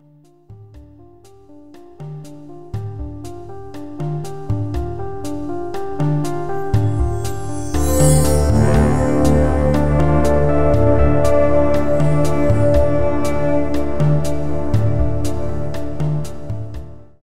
you